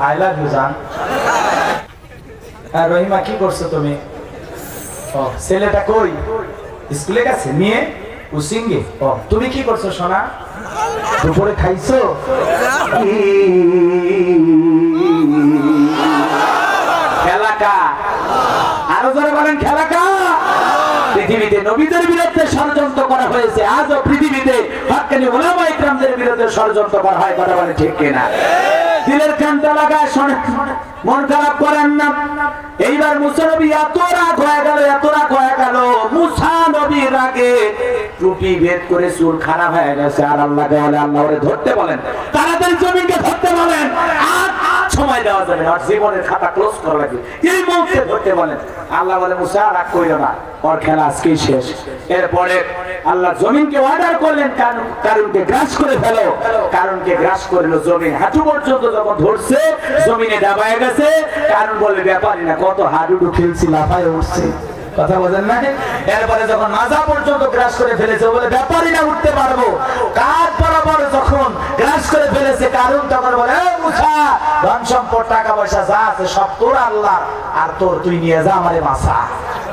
I love you জান হ্যাঁ রহিমা কি করছ তুমি? ও। ছেলেটা কই? স্কুলে গেছে? উসিঙ্গে ও তুমি কি করছ সোনা? দুপুরে খাইছো? খেলাকা আরও জোরে বলেন খেলাকা পৃথিবীতে নবীদের বিরুদ্ধে ষড়যন্ত্র করা হয়েছে। আজও পৃথিবীতে হকানি ওলামা ইকরামদের বিরুদ্ধে ষড়যন্ত্র করা হয়। কথা বলে ঠিক কিনা? দিলের কান্তা লাগায় শোনে। মন খারাপ করেন না। এইবার মুসা নবী এত রাগ হয়ে গেল, এত রাগ হয়ে গেল। মুসা নবীর আগে টুপি ভেদ করে চুল খারাপ হয়ে গেছে। আর আল্লাহ বলে আল্লাহ ধরতে বলেন। তারা তাই জমিনকে ধরতে বলেন। আর সময় দেওয়া যাবে না জীবনের খাতা ক্লোজ করা লাগবে। এই মুহূর্তে ধরতে বলেন, আল্লাহ বলে, মুসা, রাগ করিও না, ওর খেলা আজকেই শেষ। এরপরে আল্লাহ জমিনকে অর্ডার করলেন, কারণ কারণকে গ্রাস করে ফেলো। কারণকে গ্রাস করল জমিন। হাঁটু পর্যন্ত যখন ধরছে, জমিনে দাবায় গেছে, কারণ বলে ব্যাপারই না, কত হাডুডু খেলছি, লাফায় উঠছে। কথা বোঝেন না এরপরে যখন মাজা পর্যন্ত গ্রাস করে ফেলেছে, বলে, ব্যাপারই না, উঠতে পারব। কাজ বরাবর যখন গ্রাস করে ফেলেছে কারণ তখন বলে, "এ ধন সম্পদ, টাকা পয়সা যা আছে সব তোর, আল্লাহ। আর তোর, তুই নিয়ে যা আমারে মাসা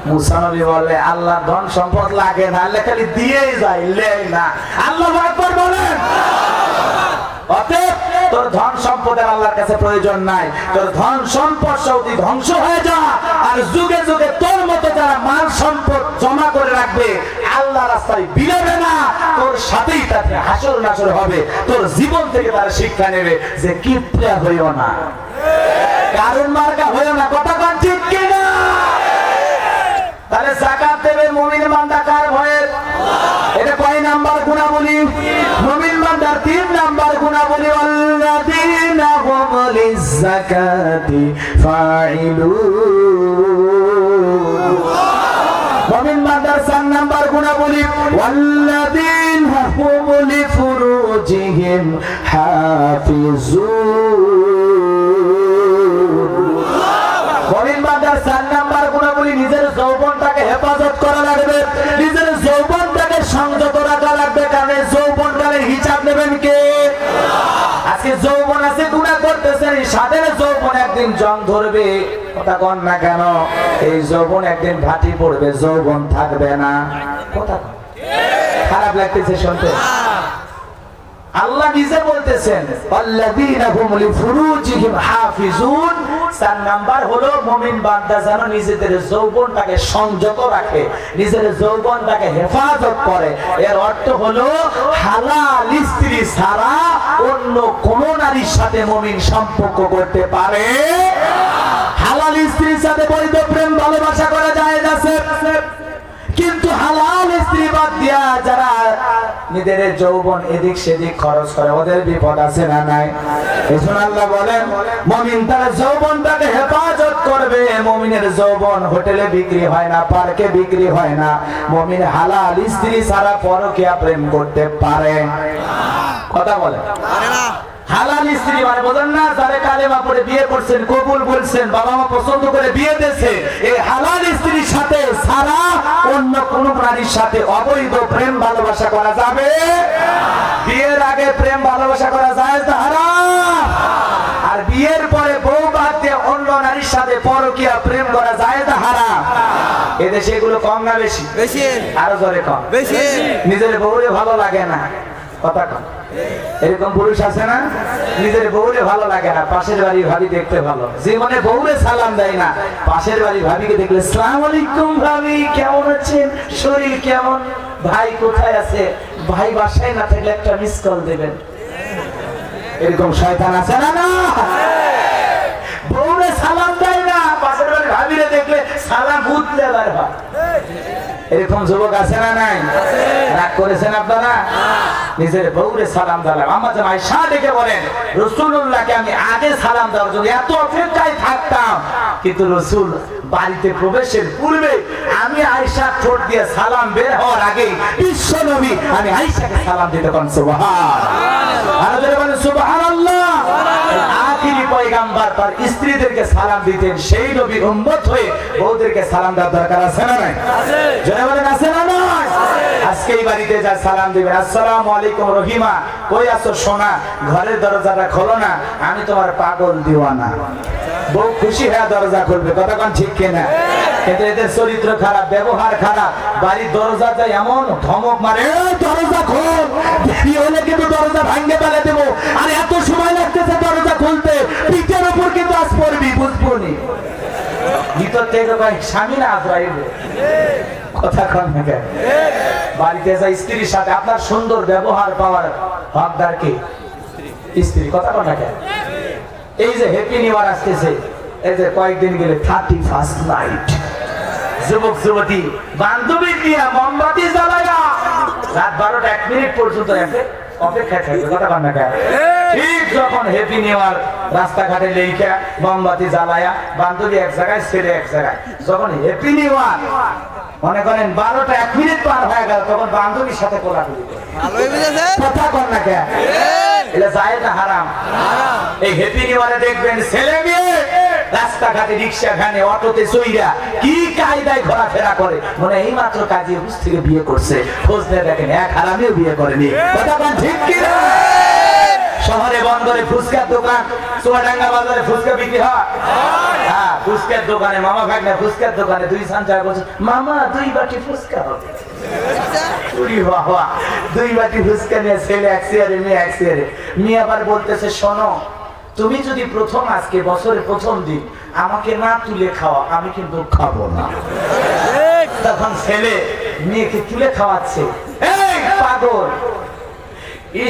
মুসা নবী বলে আল্লাহ, ধন সম্পদ লাগে না, আল্লাহ খালি দিয়েই যায়, লেই না। আল্লাহ আকবার বলেন। অতএব তোর ধন সম্পদের আল্লাহর কাছে প্রয়োজন নাই। তোর ধন সম্পদ সৌদি ধ্বংস হয়ে যা, আর যুগে যুগে তোর মতো যারা মাল সম্পদ জমা করে রাখবে আল্লাহ রাস্তায় বিরবে না। তোর সাথেই তাকে হাসর নাসর হবে। তোর জীবন থেকে তারা শিক্ষা নেবে যে কিপ্রিয়া হইও না। কারণ মার্কা হইও না, কথা ঠিক কিনা? তাহলে জাকাত দেবে মুমিন বান্দা লিযাকাতি ফাইলুন মুমিন বান্দার চার নাম্বার গুণাবলী, ওয়াল্লাযীনা হুম লিফুরুজিহিম হাফিজুন মমিন বান্দার চার নাম্বার গুণাবলী, নিজের যৌবনটাকে হেফাজত করা লাগবে, নিজের যৌবনটাকে সংযত রাখা লাগবে, কারণ যৌবনকালের হিসাব নেবেন কে? আজকে যৌবন আছে জং ধরবে। কথা কন না কেন? এই যৌবন একদিন ভাটি পড়বে, যৌবন থাকবে না। কথা খারাপ লাগতেছে শুনতে। আল্লাহ নিজে বলতেছেন চার নাম্বার হলো, মুমিন বান্দা যেন নিজেদের যৌবনটাকে সংযত রাখে, নিজের যৌবনটাকে হেফাজত করে। এর অর্থ হলো, হালাল স্ত্রী ছাড়া অন্য কোন নারীর সাথে মুমিন সম্পর্ক করতে পারে হালাল স্ত্রীর সাথে বৈধ প্রেম ভালোবাসা করা যায় কিন্তু হালাল স্ত্রী বাদ দিয়া যারা নিজের যৌবন এদিক সেদিক খরচ করে, ওদের বিপদ আছে না নাই? এজন্য আল্লাহ বলেন, মমিন তার যৌবনটাকে হেফাজত করবে, মমিনের যৌবন হোটেলে বিক্রি হয় না, পার্কে বিক্রি হয় না। মমিন হালাল স্ত্রী ছাড়া পরকিয়া প্রেম করতে পারে কথা বলে হালাল স্ত্রী মানে বোঝেন না যারা কালেমা পড়ে বিয়ে করছেন কবুল বলছেন বাবা মা পছন্দ করে বিয়ে দিয়েছে এই হালাল স্ত্রীর সাথে সারা অন্য কোন প্রাণীর সাথে অবৈধ প্রেম ভালোবাসা করা যাবে? বিয়ের আগে প্রেম ভালোবাসা করা যায় তো হারাম। আর বিয়ের পরে বউ বাদ দিয়ে অন্য নারীর সাথে পরকিয়া প্রেম করা যায় তো হারাম। এদেশে এগুলো কম না বেশি? বেশি। আরও জোরে কম। বেশি। নিজের বউরে ভালো লাগে না। কথা কম এরকম পুরুষ আছে না? নিজের বউরে ভালো লাগে না, পাশের বাড়ির ভাবি দেখতে ভালো। জীবনে বউরে সালাম দেয় না, পাশের বাড়ির ভাবিকে দেখলে, সালাম ভাবি, কেমন আছেন? শরীর কেমন? ভাই কোথায় আছে? ভাই বাসায় না থাকলে একটা মিস কল দেবেন। এরকম শয়তান আছে না না? বউরে সালাম দেয় না, পাশের বাড়ির ভাবিরে দেখলে সালাম এবার ভাই এরকম যুবক আছে না নাই? রাগ করেছেন আপনারা? নিজের বউরে সালাম দিলাম আমার যেন আয়সা ডেকে বলেন রসুল্লাহকে আমি আগে সালাম দেওয়ার জন্য এত অপেক্ষায় থাকতাম। কিন্তু রসুল বাড়িতে প্রবেশের পূর্বে আমি আয়সা ঠোঁট দিয়ে সালাম বের হওয়ার আগে বিশ্ব নবী আমি আয়সাকে সালাম দিতে পারেন যারা সুবহানাল্লাহ। আখিরি পয়গাম্বার তার স্ত্রীদেরকে সালাম দিতেন সেই নবীর উম্মত হয়ে বউদেরকে সালাম দেওয়ার দরকার আছে না নাই? যারা বলেন আছে না নয় এই বাড়িতে যা সালাম দিবেন আসসালামু আলাইকুম রহিমা কই আছো সোনা? ঘরের দরজাটা খোলো না আমি তোমার পাগল দিওয়ানা। বউ খুশি হয়ে দরজা খুলবে কতক্ষণ ঠিক কিনা? কিন্তু এদের চরিত্র খারাপ, ব্যবহার খারাপ। বাড়ির দরজা যায় এমন ধমক মারে দরজা খোল। হলে কিন্তু দরজা ভাঙ্গে ফেলে দেবো। আর এত সময় লাগতেছে দরজা খুলতে। পিঠের উপর কিন্তু আজ পড়বি বুঝব নি ভিতর না কথা? বাড়িতে স্ত্রীর সাথে আপনার সুন্দর ব্যবহার পাওয়ার হকদার কে? স্ত্রী, কথা কন কেন? এই যে হ্যাপি নিউ আসতেছে। এই যে কয়েকদিন গেলে থার্টি ফার্স্ট নাইট যুবক যুবতী বান্ধবী দিয়া মোমবাতি জ্বালায়া রাত বারোটা এক মিনিট পর্যন্ত এসে অপেক্ষায় থাকবে। কথা কন? না ঠিক যখন হ্যাপি নিউ রাস্তাঘাটে লেখা মোমবাতি জ্বালায়া বান্ধবী এক জায়গায় ছেলে এক জায়গায়। যখন নিউ মনে করেন বারোটা এক মিনিট পার হয়ে গেল তখন বান্ধবীর সাথে কোলাকুলি কথা কর না কেন? এটা যায় না হারাম? এই দেখবেন ছেলে মেয়ে রাস্তাঘাটে রিক্সা ভ্যানে, অটোতে চইরা কি কায়দায় ঘোরাফেরা করে? মনে এই মাত্র কাজী অফিস থেকে বিয়ে করছে। খোঁজ নিয়ে দেখেন, এক হারামিও বিয়ে করেনি। কথা ঠিক কি শহরে বন্দরে ফুচকার দোকান, চুয়াডাঙ্গা বাজারে ফুচকা বিক্রি হয়। হ্যাঁ ফুচকার দোকানে, মামা ভাগনা ফুচকার দোকানে দুই সঞ্চয় বলছে মামা, দুই বাটি ফুচকা হবে। চুরি দুই বাটি ফুচকা নিয়ে ছেলে এক চেয়ারে, মেয়ে এক চেয়ারে। মেয়ে আবার বলতেছে, শোনো তুমি যদি প্রথম আজকে বছরের প্রথম দিন আমাকে না তুলে খাওয়া আমি কিন্তু খাব না। তখন ছেলে মেয়েকে তুলে খাওয়াচ্ছে। পাগল।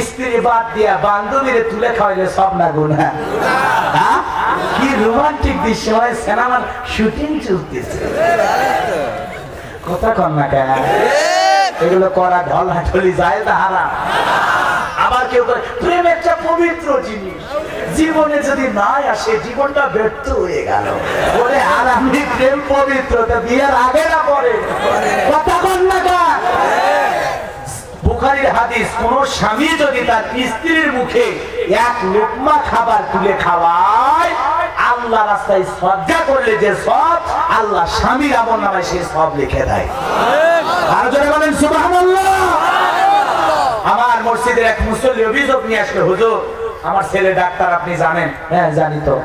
স্ত্রী বাদ দিয়া বান্ধবীরে তুলে খাওয়াইলে সব না গুণা হ্যাঁ? কি রোমান্টিক দৃশ্য হয় সিনেমার শুটিং চলতেছে। কথা কন না কেন? এগুলো করা ঢলা ঢলি যায় তাহারা আবার কেউ করে। প্রেম একটা পবিত্র জিনিস। জীবনে যদি নাই আসে, জীবনটা ব্যর্থ হয়ে গেল। বলে, আর আমি প্রেম পবিত্র, তা বিয়ের আগে না পরে? কথা কন না খাওয়ায়, আল্লাহ রাস্তায় শ্রদ্ধা করলে যে সব, আল্লাহ স্বামীর আমল নামায় সে সব লিখে দেয়। আর জনে বলেন, সুবহানাল্লাহ। আমার মসজিদের এক মুসল্লি অভিযোগ নিয়ে আসলো হুজুর, আমার ছেলে ডাক্তার, আপনি জানেন? হ্যাঁ জানি তো।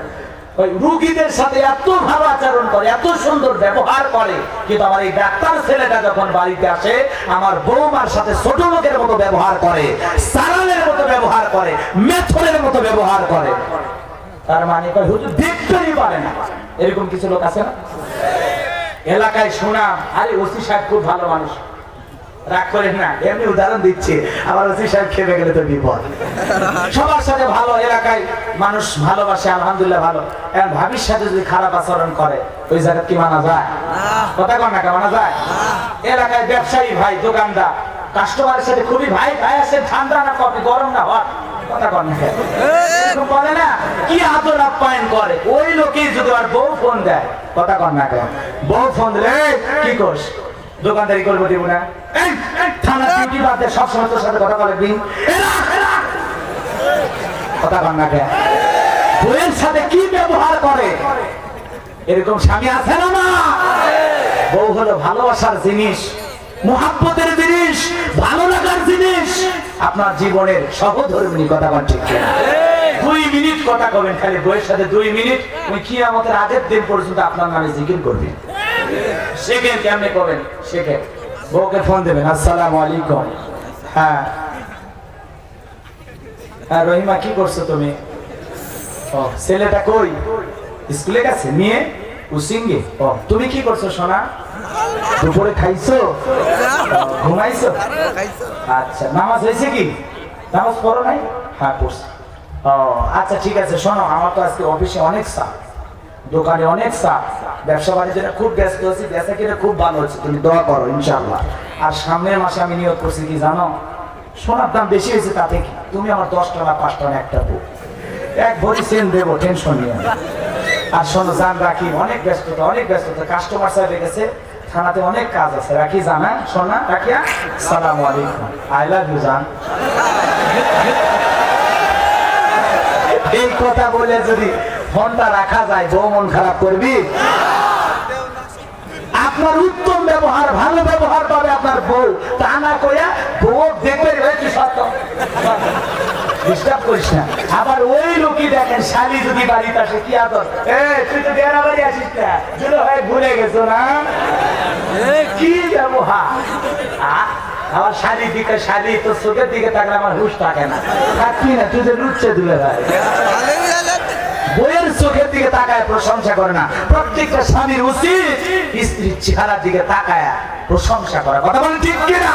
ওই রুগীদের সাথে এত ভালো আচরণ করে, এত সুন্দর ব্যবহার করে, কিন্তু আমার এই ডাক্তার ছেলেটা যখন বাড়িতে আসে, আমার বৌমার সাথে ছোট লোকের মতো ব্যবহার করে, সারালের মতো ব্যবহার করে মতো ব্যবহার করে। তার মানে হুজুর, দেখতেই পারে না। এরকম কিছু লোক আছে না? এলাকায় শোনা, আরে ওসি সাহেব খুব ভালো মানুষ। রাগ করেন না এমনি উদাহরণ দিচ্ছি। আমার ওসি সাহেব খেপে গেলে তো বিপদ। সবার সাথে ভালো এলাকায় মানুষ ভালোবাসে আলহামদুলিল্লাহ ভালো। এখন ভাবির সাথে যদি খারাপ আচরণ করে ওই জায়গা কি মানা যায়? কথা কন না মানা যায়? এলাকায় ব্যবসায়ী ভাই দোকানদার কাস্টমারের সাথে খুবই ভাই ভাই আছে ঠান্ডা না কফি গরম না হট কথা কন না বলে না কি আদর আপ্যায়ন করে? ওই লোকেই যদি আর বউ ফোন দেয় কথা কন না কেন? বউ ফোন দিলে কি করস? দোকানদারি করব দিব না। এই, এই, থানা ডিউটি বাদ দে সবসময় তোর সাথে কথা বলে কথা কন না কেন সাথে কি ব্যবহার করে? এরকম স্বামী আছে না না বউ হলো ভালোবাসার জিনিস মোহাব্বতের জিনিস ভালো লাগার জিনিস। আপনার জীবনের সহধর্মিনী কথা বল ঠিক দুই মিনিট কথা কবেন খালি বইয়ের সাথে দুই মিনিট। ওই কি আমাদের আগের দিন পর্যন্ত আপনার নামে জিকির করবেন। হ্যাঁ। হ্যাঁ রহিমা, কি করছ তুমি? ও, তুমি কি করছ সোনা? দুপুরে খাইছো? ঘুমাইছো? আচ্ছা নামাজ হয়েছে কি? নামাজ পড়ো নাই? হ্যাঁ পড়ছি। ও আচ্ছা ঠিক আছে, শোনো, আমার তো আজকে অফিসে অনেক চাপ। দোকানে অনেক চাপ ব্যবসা বাণিজ্যটা খুব ব্যস্ত আছি, ব্যবসা কিনে খুব ভালো হচ্ছে তুমি দোয়া করো ইনশাল্লাহ আর সামনের মাসে আমি নিয়োগ করছি কি জানো? সোনার দাম বেশি হয়েছে তাতে কি? তুমি আমার দশ টাকা, পাঁচ না একটা বউ। এক ভরি সেন দেবো টেনশন নিয়ে আর শোনো, জান রাখি, অনেক ব্যস্ততা অনেক ব্যস্ততা। কাস্টমার সাহেব গেছে, থানাতে অনেক কাজ আছে। রাখি, জানা শোনা রাখিয়া সালাম আলাইকুম। আই লাভ ইউ জান। এই কথা বলে যদি ফোনটা রাখা যায়, বউ মন খারাপ করবি? আপনার উত্তম ব্যবহার, ভালো ব্যবহার পাবে আপনার বউ। তা না কইয়া বউ দেখবে তুই সত্য? না। আবার ওই লোকই দেখেন, শালি যদি বাড়িতে আসে, কি আদর? তুই তো দেড়া বাড়ি আসিস ভুলে গেছো না? কি ব্যবহার? আমার শাড়ির দিকে শাড়ি তো চোখের দিকে থাকলে আমার হুশ থাকে না। থাকবি না, তুই যে লুচ্ছে দিলে ভাই। বইয়ের চোখের দিকে তাকায় প্রশংসা করে না। প্রত্যেকটা স্বামীর উচিত স্ত্রীর চেহারার দিকে তাকায় প্রশংসা করা। কথা বলেন ঠিক কিনা?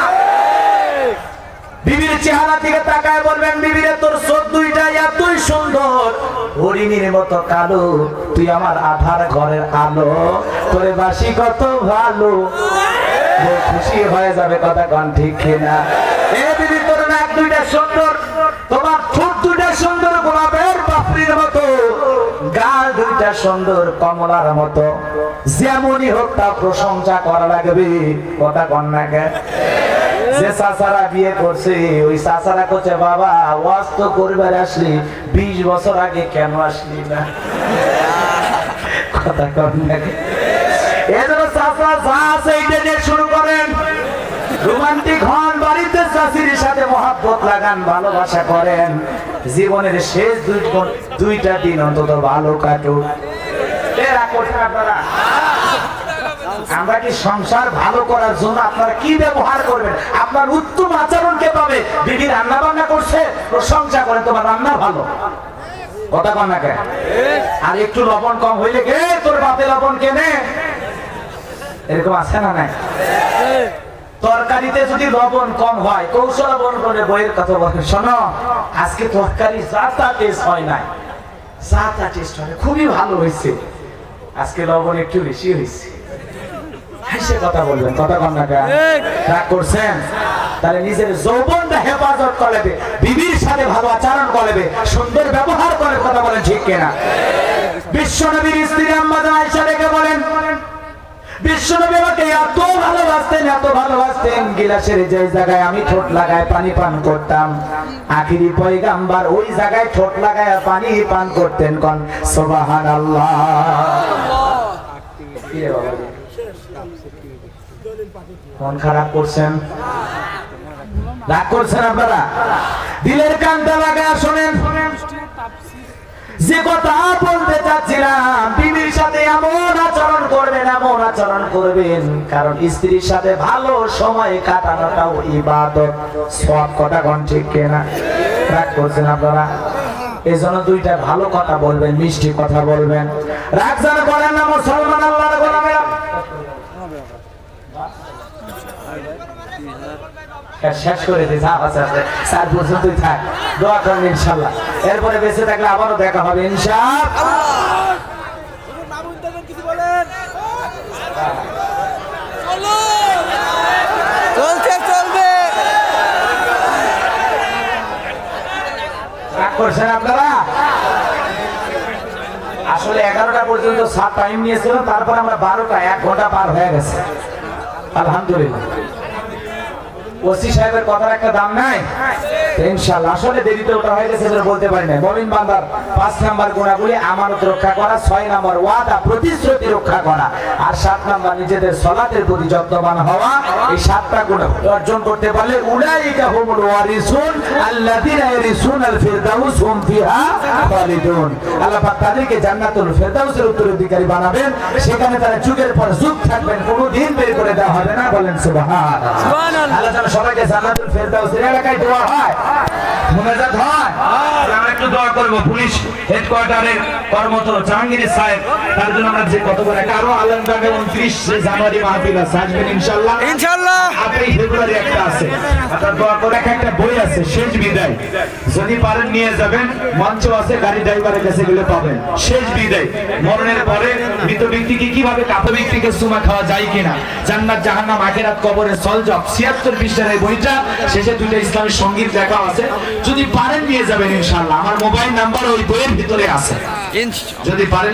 বিবির চেহারা দিকে তাকায় বলবেন, বিবিরে তোর চোখ এতই সুন্দর। হরিণীর মতো কালো। তুই আমার আধার ঘরের আলো। তোরে বাসি কত ভালো। খুশি হয়ে যাবে কথা কন ঠিক কিনা? এ বিবি, তোর নাক দুইটা সুন্দর। তোমার ঠোঁট দুইটা সুন্দর। গোলাপের পাপড়ির মতো। সুন্দর কমলার মতো। যেমনই হোক তা প্রশংসা করা লাগবে। কথা কন না কে? যে চাচারা বিয়ে করছে, ওই চাচারা করছে বাবা, ওয়াজ তো করবার আসলি, বিশ বছর আগে কেন আসলি না? কথা কন না কে? এজন্য চাচা যা আছে এইটা নিয়ে শুরু করেন। রোমান্টিক হন, বাড়িতে চাষির সাথে মহাব্বত লাগান, ভালোবাসা করেন। জীবনের শেষ দুই দুইটা দিন অন্তত ভালো কাটুক এরা করছেন আপনারা আমরা কি সংসার ভালো করার জন্য আপনারা কি ব্যবহার করবেন? আপনার উত্তম আচরণ কে পাবে? দিদি রান্না বান্না করছে, প্রশংসা করে, তোমার রান্না ভালো। কথা কন আর একটু লবণ কম হইলে কে? তোর বাপে লবণ কেনে এরকম আছে না নাই? তরকারিতে যদি লবণ কম হয়, কৌশল করে বইয়ের কথা বলে, শোনো, আজকে তরকারি যা তা টেস্ট হয় নাই। যা তা টেস্ট হয় খুবই ভালো হয়েছে আজকে লবণ একটু বেশি হয়েছে হাসে কথা বলবেন কথা কন না রাগ করছেন? তাহলে নিজের যৌবনটা হেফাজত করবে বিবির সাথে ভালো আচরণ করবে সুন্দর ব্যবহার করে কথা বলেন ঠিক কিনা? বিশ্বনবীর স্ত্রী আম্মা আয়েশা রেখে বলেন বিশ্বনবী আমাকে এত ভালোবাসতেন এত ভালোবাসতেন গিলাসের যে জায়গায় আমি ঠোঁট লাগায় পানি পান করতাম। আখিরি পয়গাম্বার ওই জায়গায় ঠোঁট লাগায় পানি পান করতেন কোন। সোবাহান আল্লাহ। মন খারাপ করছেন? রাগ করছেন আপনারা? দিলের কানটা লাগায় শোনেন। যে কথা বলতে চাচ্ছিলাম, বিবির সাথে এমন আচরণ করবেন, এমন আচরণ করবেন। কারণ স্ত্রীর সাথে ভালো সময় কাটানোটাও ইবাদত। সব কথা কোন ঠিক কেনা? রাগ করছেন আপনারা? এই জন্য দুইটা ভালো কথা বলবেন, মিষ্টি কথা বলবেন। রাগ যেন করেন না মুসলমান আল্লাহর গোলামেরা হ্যাঁ, শেষ করে দিই যা আছে আছে। পর্যন্তই থাক। দোয়া করেন ইনশাল্লাহ। এরপরে বেঁচে থাকলে আবারও দেখা হবে করছেন আপনারা? আসলে এগারোটা পর্যন্ত সাত টাইম নিয়েছিল তারপর আমরা বারোটা এক ঘণ্টা পার হয়ে গেছে। আলহামদুলিল্লাহ। ওসি সাহেবের কথার একটা দাম নাই? ইনশাআল্লাহ আসলে দেরিতে ওটা হয়ে গেছে সেটা বলতে পারি না মমিন বান্দার পাঁচ নাম্বার গুণাগুলি আমানত রক্ষা করা ছয় নাম্বার ওয়াদা প্রতিশ্রুতি রক্ষা করা আর সাত নাম্বার নিজেদের সলাতের প্রতি যত্নবান হওয়া এই সাতটা গুণ অর্জন করতে পারলে উলাইকা হুমুল ওয়ারিসুন আল্লাযিনা ইয়ারিসুন ফিরদাউস হুম ফিহা খালিদুন। আল্লাহ পাক তাদেরকে জান্নাতুল ফিরদাউসের উত্তরাধিকারী বানাবেন। সেখানে তারা যুগের পর যুগ থাকবেন কোনো দিন বের করে দেওয়া হবে না। বলেন সুবহানাল্লাহ। সুবহানাল্লাহ। আল্লাহ যেন সবাইকে জান্নাতুল ফেরদাউসের এলাকায় দোয়া হয়। মুনাজাত হয়। আমরা একটু দোয়া করব পুলিশ হেডকোয়ার্টারের কর্মরত জাহাঙ্গীর সাহেব তার জন্য আমরা যে কত করে আলমবাগে উনত্রিশ জানুয়ারি মাহফিল আছে আসবেন ইনশাল্লাহ। ইনশাল্লাহ। আটই ফেব্রুয়ারি একটা আছে। আপনার দোয়া করে একটা একটা বই আছে শেষ বিদায়। যদি পারেন নিয়ে যাবেন মঞ্চ আছে গাড়ি ড্রাইভারের কাছে গেলে পাবেন। শেষ বিদায়। মরণের পরে মৃত ব্যক্তিকে কীভাবে কাপড় ব্যক্তিকে সুমা খাওয়া যায় কিনা? জান্নাত জাহান্নাম আখেরাত কবরের সলজব ছিয়াত্তর পৃষ্ঠার এই বইটা শেষে দুটো ইসলামী সংগীত লেখা আছে। যদি পারেন নিয়ে যাবেন ইনশাল্লাহ আমার মোবাইল নাম্বার ওই বইয়ের ভিতরে আছে। যদি পারেন